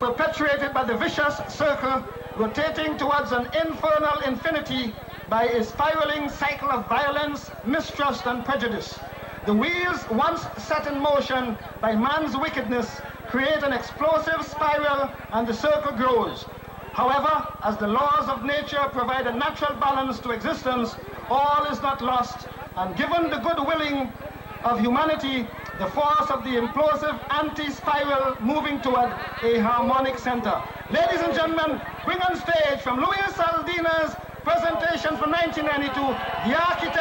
perpetuated by the vicious circle rotating towards an infernal infinity by a spiraling cycle of violence, mistrust, and prejudice. The wheels, once set in motion by man's wickedness, create an explosive spiral and the circle grows. However, as the laws of nature provide a natural balance to existence, all is not lost, and given the good willing of humanity, the force of the implosive anti-spiral moving toward a harmonic center. Ladies and gentlemen, bring on stage from Luis Saldenah's presentation from 1992, the architect